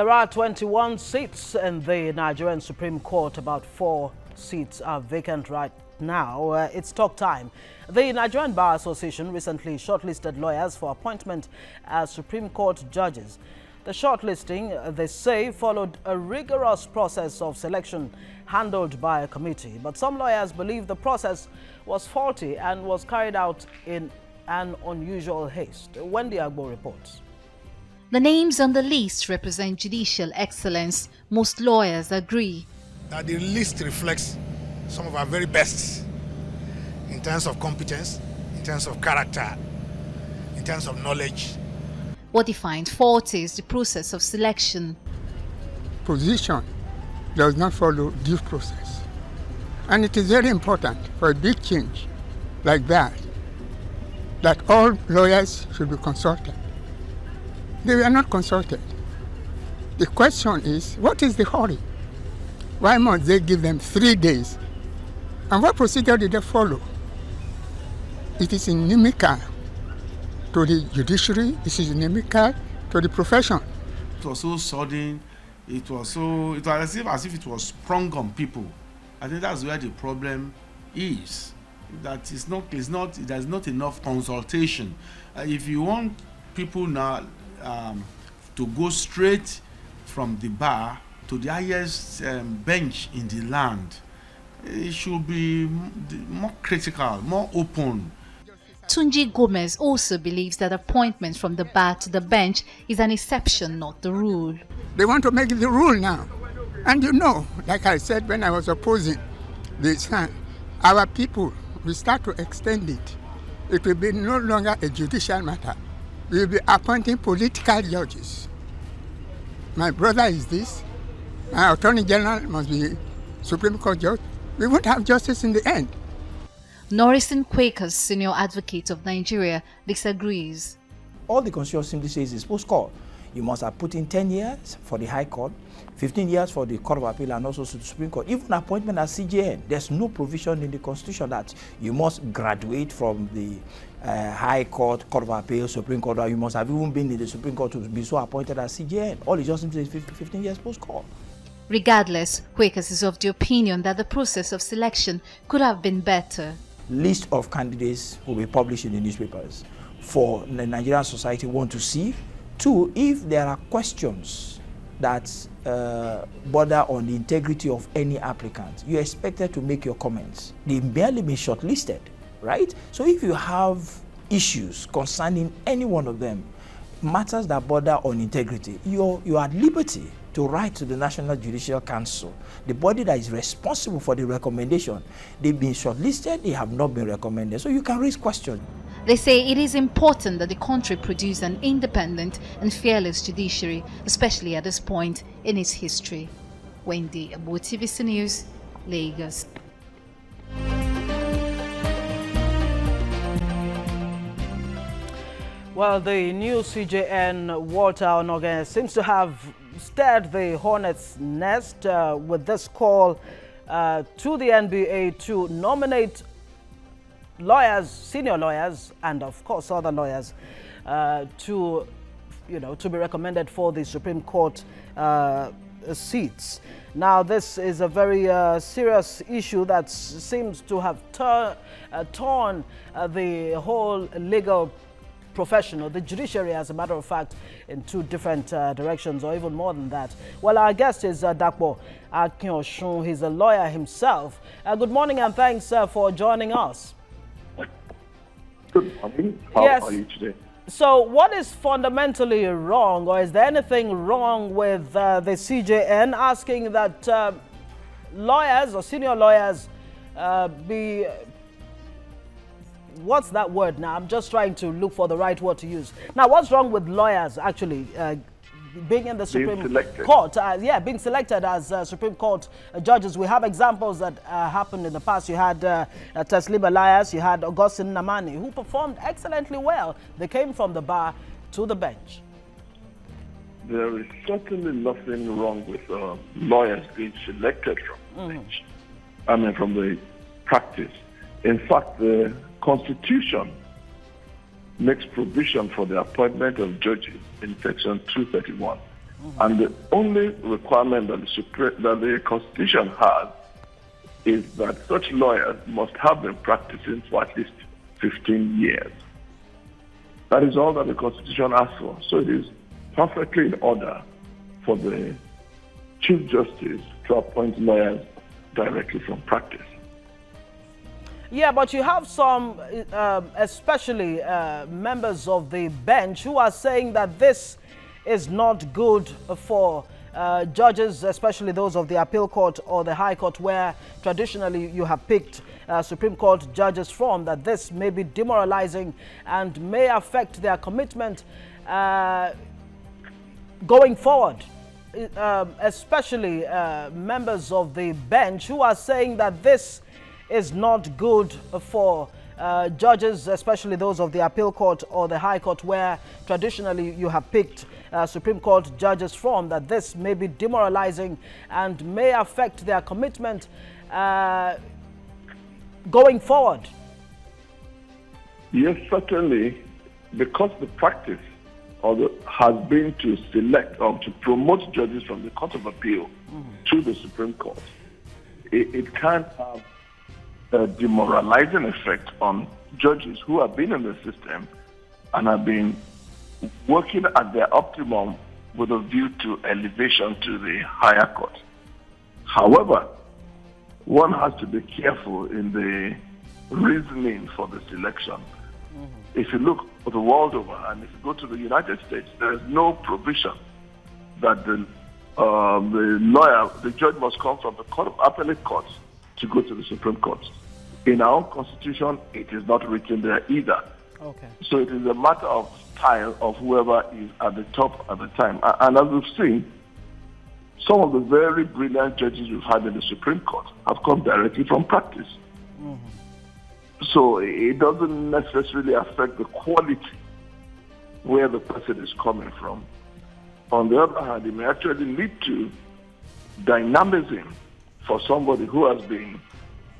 There are 21 seats in the Nigerian Supreme Court. About four seats are vacant right now. Uh, it's talk time. The Nigerian Bar Association recently shortlisted lawyers for appointment as Supreme Court judges. The shortlisting, they say, followed a rigorous process of selection handled by a committee. But some lawyers believe the process was faulty and was carried out in an unusual haste. Wendy Agbo reports. The names on the list represent judicial excellence. Most lawyers agree. That the list reflects some of our very best in terms of competence, in terms of character, in terms of knowledge. What he finds faulty is the process of selection. Position does not follow due process. And it is very important for a big change like that that all lawyers should be consulted. They were not consulted. The question is, what is the hurry? Why must they give them three days? And what procedure did they follow? It is inimical to the judiciary, it is inimical to the profession. It was so sudden, it was so, it was as if, as if it was sprung on people. I think that's where the problem is. That is not, it's not, there's not enough consultation. Uh, if you want people now um, to go straight from the bar to the highest um, bench in the land, it should be more critical, more open. Tunji Gomez also believes that appointment from the bar to the bench is an exception, not the rule. They want to make it the rule now. And you know, like I said when I was opposing this, our people will start to extend it. It will be no longer a judicial matter. We will be appointing political judges. My brother is this. My attorney general must be Supreme Court judge. We won't have justice in the end. Norrison Quakers, senior advocate of Nigeria, disagrees. All the Constitution simply says is post-call. You must have put in 10 years for the High Court, 15 years for the Court of Appeal and also the Supreme Court. Even appointment as CJN, there's no provision in the Constitution that you must graduate from the uh, High Court, Court of Appeal, Supreme Court, or you must have even been in the Supreme Court to be so appointed as CJN. All it just says 15 years post-call. Regardless, Quakers is of the opinion that the process of selection could have been better list of candidates will be published in the newspapers for the Nigerian society want to see. Two, if there are questions that uh, border on the integrity of any applicant, you're expected to make your comments. They barely been shortlisted, right? So if you have issues concerning any one of them, matters that border on integrity, you're, you're at liberty to write to the National Judicial Council, the body that is responsible for the recommendation. They've been shortlisted, they have not been recommended. So you can raise questions. They say it is important that the country produce an independent and fearless judiciary, especially at this point in its history. Wendy Abu TVC News, Lagos. Well, the new CJN Walter Onnoghen seems to have stirred the hornet's nest uh, with this call uh, to the NBA to nominate lawyers, senior lawyers, and of course other lawyers uh, to, you know, to be recommended for the Supreme Court uh, seats. Now, this is a very uh, serious issue that seems to have uh, torn the whole legal professional, the judiciary, as a matter of fact, in two different uh, directions or even more than that. Well, our guest is uh, Dapo Akinosun. He's a lawyer himself. Uh, good morning and thanks uh, for joining us. Good morning. How yes. are you today? So what is fundamentally wrong or is there anything wrong with uh, the CJN asking that uh, lawyers or senior lawyers uh, be what's that word now? I'm just trying to look for the right word to use. Now, what's wrong with lawyers actually uh, being in the Supreme Court? Uh, yeah, being selected as uh, Supreme Court judges. We have examples that uh, happened in the past. You had uh, uh, Teslim Elias, you had Augustine Nnamani, who performed excellently well. They came from the bar to the bench. There is certainly nothing wrong with uh, lawyers being selected from the mm. bench. I mean, from the practice. In fact, the Constitution makes provision for the appointment of judges in section 231. Mm-hmm. And the only requirement that the, Supreme, that the Constitution has is that such lawyers must have been practicing for at least 15 years. That is all that the Constitution asks for. So it is perfectly in order for the Chief Justice to appoint lawyers directly from practice. Yeah, but you have some, uh, especially uh, members of the bench, who are saying that this is not good for uh, judges, especially those of the appeal court or the high court, where traditionally you have picked uh, Supreme Court judges from, that this may be demoralizing and may affect their commitment uh, going forward. Um, especially uh, members of the bench who are saying that this is not good for uh, judges, especially those of the appeal court or the high court, where traditionally you have picked uh, Supreme Court judges from, that this may be demoralizing and may affect their commitment uh, going forward? Yes, certainly, because the practice the, has been to select or to promote judges from the Court of Appeal mm -hmm. to the Supreme Court. It, it can't have a demoralizing effect on judges who have been in the system and have been working at their optimum with a view to elevation to the higher court. However, one has to be careful in the reasoning for the selection. Mm -hmm. If you look the world over and if you go to the United States, there is no provision that the, uh, the lawyer, the judge must come from the court of appellate courts to go to the Supreme Court. In our constitution, it is not written there either. Okay. So it is a matter of style of whoever is at the top at the time. And as we've seen, some of the very brilliant judges we've had in the Supreme Court have come directly from practice. Mm -hmm. So it doesn't necessarily affect the quality where the person is coming from. On the other hand, it may actually lead to dynamism for somebody who has been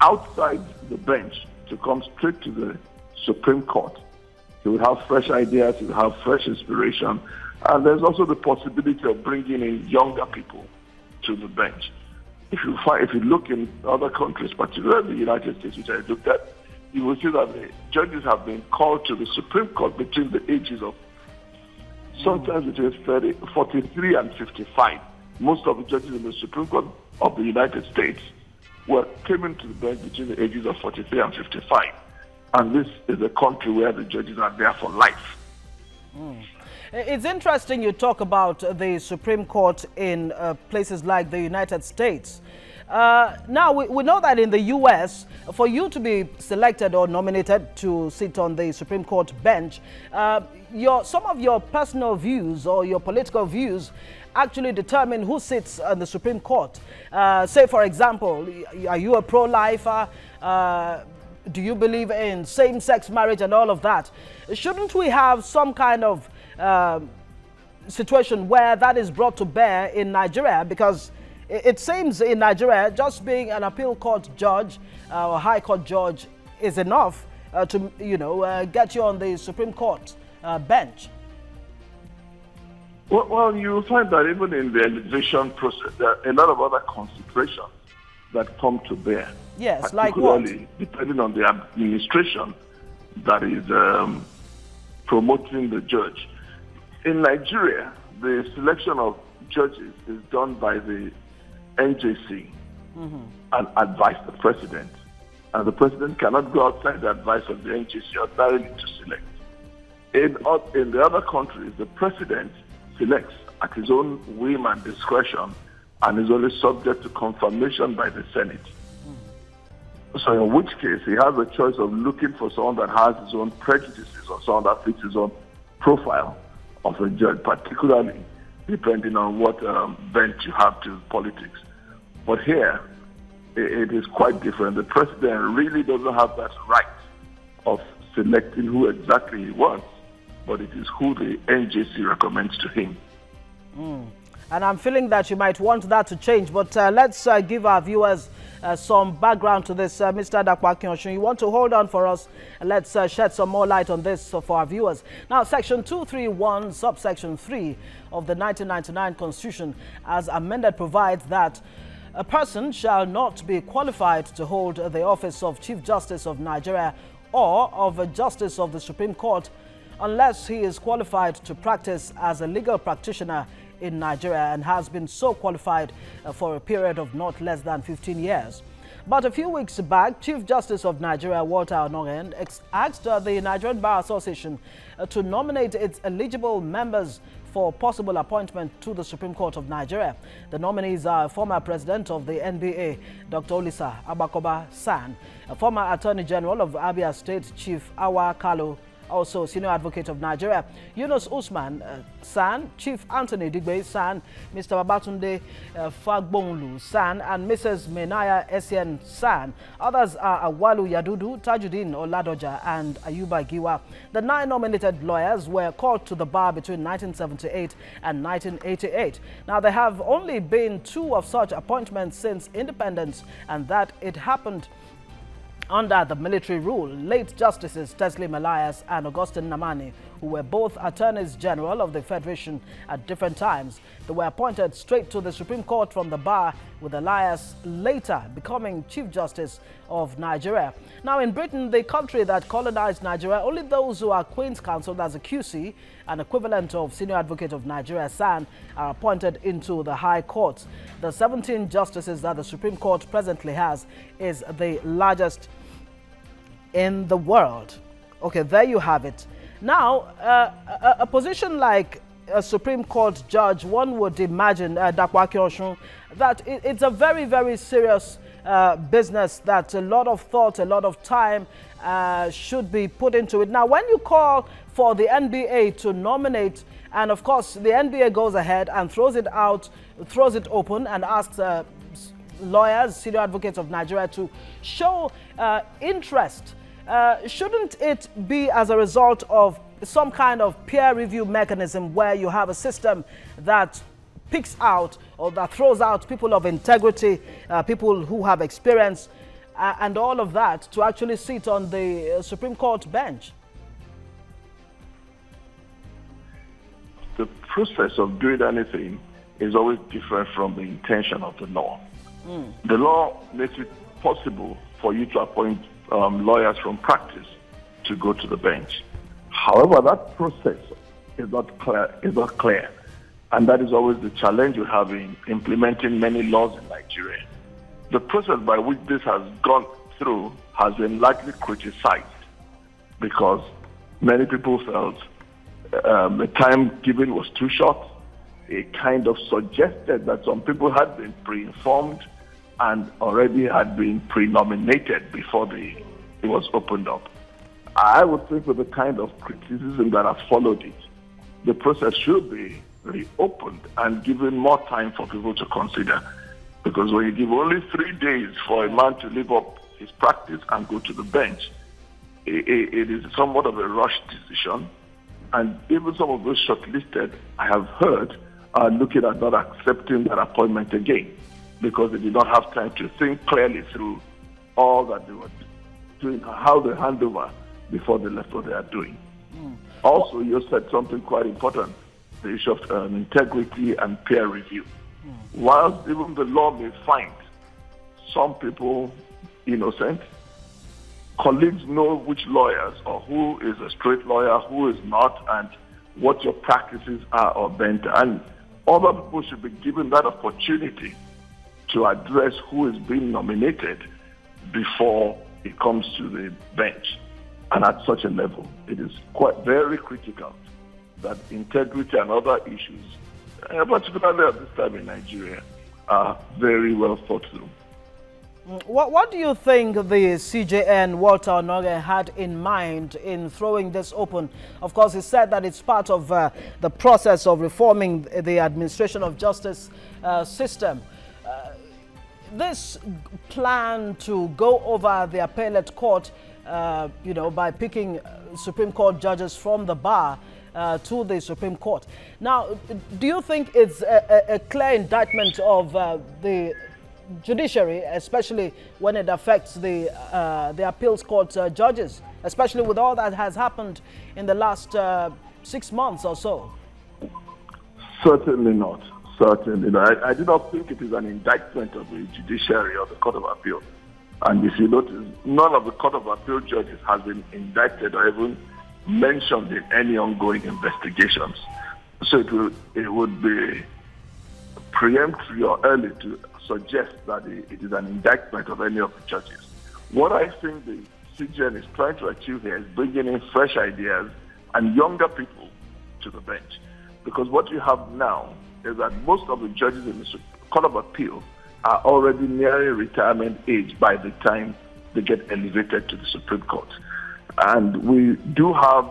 outside the bench to come straight to the Supreme Court. He would have fresh ideas, he would have fresh inspiration, and there's also the possibility of bringing in younger people to the bench. If you find, if you look in other countries, particularly the United States, which I looked at, you will see that the judges have been called to the Supreme Court between the ages of sometimes between 30, 43 and 55. Most of the judges in the Supreme Court of the United States were came to the bench between the ages of 43 and 55. And this is a country where the judges are there for life. Mm. It's interesting you talk about the Supreme Court in uh, places like the United States. Uh, now, we, we, know that in the U.S., for you to be selected or nominated to sit on the Supreme Court bench, uh, your, some of your personal views or your political views actually determine who sits on the Supreme Court. Uh, say, for example, are you a pro-lifer? Uh, do you believe in same-sex marriage and all of that? Shouldn't we have some kind of uh, situation where that is brought to bear in Nigeria? Because it seems in Nigeria, just being an appeal court judge uh, or high court judge is enough uh, to, you know, uh, get you on the Supreme Court uh, bench. Well, well, you find that even in the elevation process, there are a lot of other considerations that come to bear. Yes, like what? Depending on the administration that is um, promoting the judge. In Nigeria, the selection of judges is done by the NJC mm-hmm. and advise the president. And the president cannot go outside the advice of the NJC ordinarily to select. In, in the other countries, the president selects at his own whim and discretion and is only subject to confirmation by the Senate. Mm. So in which case, he has a choice of looking for someone that has his own prejudices or someone that fits his own profile of a judge, particularly depending on what um, bent you have to politics. But here, it is quite different. The president really doesn't have that right of selecting who exactly he wants, but it is who the NJC recommends to him. Mm. And I'm feeling that you might want that to change. But uh, let's uh, give our viewers uh, some background to this. Uh, Mr. Dapo you want to hold on for us? Let's uh, shed some more light on this for our viewers. Now, Section 231, subsection 3 of the 1999 Constitution, as amended, provides that a person shall not be qualified to hold the office of Chief Justice of Nigeria or of a Justice of the Supreme Court unless he is qualified to practice as a legal practitioner in Nigeria and has been so qualified uh, for a period of not less than 15 years. But a few weeks back, Chief Justice of Nigeria, Walter Onnoghen, asked uh, the Nigerian Bar Association uh, to nominate its eligible members for possible appointment to the Supreme Court of Nigeria. The nominees are former president of the NBA, Dr. Olisa Agbakoba San, former Attorney General of Abia State, Chief Awa Kalu also Senior Advocate of Nigeria, Yunus Usman uh, San, Chief Anthony Digbe San, Mr. Babatunde uh, Fagbohunlu San, and Mrs. Miannaya Essien San. Others are Auwalu Yadudu, Tajuddin Oladoja, and Ayuba Giwa. The nine nominated lawyers were called to the bar between 1978 and 1988. Now, there have only been two of such appointments since independence, and that it happened under the military rule, late Justices Teslim Elias and Augustine Nnamani, who were both attorneys general of the Federation at different times, they were appointed straight to the Supreme Court from the bar, with Elias later becoming Chief Justice of Nigeria. Now, in Britain, the country that colonized Nigeria, only those who are Queen's Counsel as a QC, an equivalent of Senior Advocate of Nigeria, SAN, are appointed into the High Court. The 17 justices that the Supreme Court presently has is the largest in the world. Okay, there you have it. Now, uh, a, a, position like a Supreme Court judge, one would imagine, uh, that it, it's a very, very serious uh, business that a lot of thought, a lot of time uh, should be put into it. Now, when you call for the NBA to nominate, and of course, the NBA goes ahead and throws it out, throws it open and asks uh, lawyers, senior advocates of Nigeria to show uh, interest uh, shouldn't it be as a result of some kind of peer review mechanism where you have a system that picks out or that throws out people of integrity, uh, people who have experience, uh, and all of that to actually sit on the uh, Supreme Court bench? The process of doing anything is always different from the intention of the law. Mm. The law makes it possible for you to appoint um, lawyers from practice to go to the bench. However, that process is not clear. Is not clear, and that is always the challenge we have in implementing many laws in Nigeria. The process by which this has gone through has been largely criticized because many people felt um, the time given was too short. It kind of suggested that some people had been pre-informed and already had been pre-nominated before the, it was opened up. I would think with the kind of criticism that has followed it, the process should be reopened and given more time for people to consider. Because when you give only three days for a man to live up his practice and go to the bench, it, it is somewhat of a rushed decision. And even some of those shortlisted, I have heard, are looking at not accepting that appointment again because they did not have time to think clearly through all that they were doing, how they hand over before they left what they are doing. Mm. Also, you said something quite important, the issue of um, integrity and peer review. Mm. Whilst even the law may find some people innocent, colleagues know which lawyers or who is a straight lawyer, who is not, and what your practices are or bent. And other people should be given that opportunity to address who is being nominated before it comes to the bench. And at such a level, it is quite very critical that integrity and other issues, uh, particularly at this time in Nigeria, are very well thought through. Mm, what, what do you think the CJN Walter Onnoghen had in mind in throwing this open? Of course, he said that it's part of uh, the process of reforming the administration of justice uh, system this plan to go over the appellate court, uh, uh, you know, by picking Supreme Court judges from the bar uh, to the Supreme Court. Now, do you think it's a, a, clear indictment of uh, the judiciary, especially when it affects the, uh, the appeals court uh, judges, especially with all that has happened in the last uh, six months or so? Certainly not. Certainly not. I, I, do not think it is an indictment of the judiciary or the Court of Appeal. And if you notice, none of the Court of Appeal judges has been indicted or even mentioned in any ongoing investigations. So it, will, it would be preemptory or early to suggest that it is an indictment of any of the judges. What I think the CJN is trying to achieve here is bringing in fresh ideas and younger people to the bench. Because what you have now is that most of the judges in the Court of Appeal are already nearing retirement age by the time they get elevated to the Supreme Court. And we do have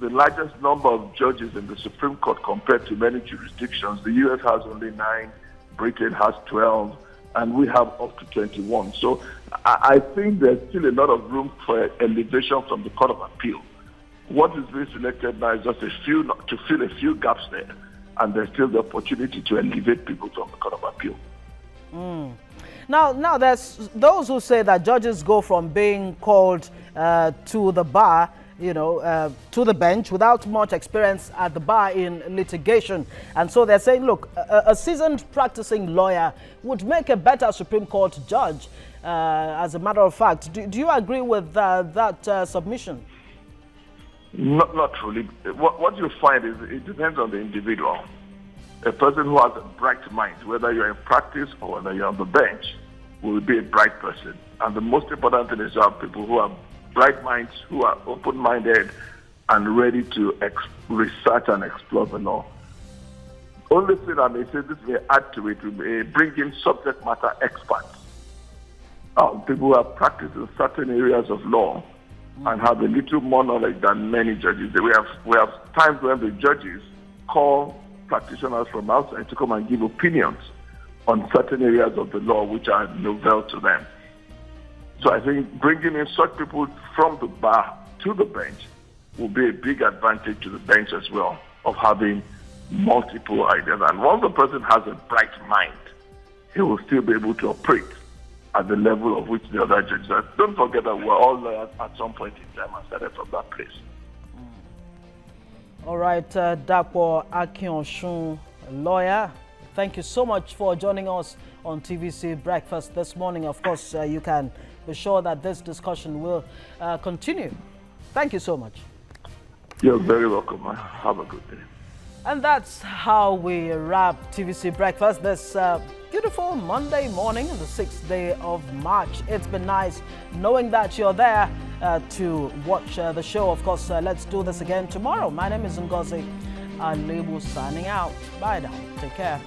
the largest number of judges in the Supreme Court compared to many jurisdictions. The US has only nine, Britain has 12, and we have up to 21. So I think there's still a lot of room for elevation from the Court of Appeal. What is being selected now is just a few to fill a few gaps there, and there's still the opportunity to elevate people from the Court of Appeal. Mm. Now, now there's those who say that judges go from being called uh, to the bar, you know, uh, to the bench without much experience at the bar in litigation. And so they're saying, look, a, a seasoned practicing lawyer would make a better Supreme Court judge. Uh, as a matter of fact, do, do you agree with uh, that uh, submission? Not, not truly. What, what you find is it depends on the individual a person who has a bright mind, whether you're in practice or whether you're on the bench, will be a bright person. And the most important thing is to have people who have bright minds, who are open minded, and ready to ex- research and explore the law. Only thing I may say this may add to it, we may bring in subject matter experts, um, people who have practiced in certain areas of law and have a little more knowledge than many judges. We have, we have times when the judges call practitioners from outside to come and give opinions on certain areas of the law which are novel to them. So I think bringing in such people from the bar to the bench will be a big advantage to the bench as well of having multiple ideas. And once the person has a bright mind, he will still be able to operate at the level of which the other judges are. Don't forget that we're all lawyers at some point in time and started from that place. All right, uh, Dapo Akinosun, lawyer. Thank you so much for joining us on TVC Breakfast this morning. Of course, uh, you can be sure that this discussion will uh, continue. Thank you so much. You're very welcome. Have a good day. And that's how we wrap TVC Breakfast this uh, beautiful Monday morning, the 6th day of March. It's been nice knowing that you're there uh, to watch uh, the show. Of course, uh, let's do this again tomorrow. My name is Ngozi Alibu signing out. Bye now. Take care.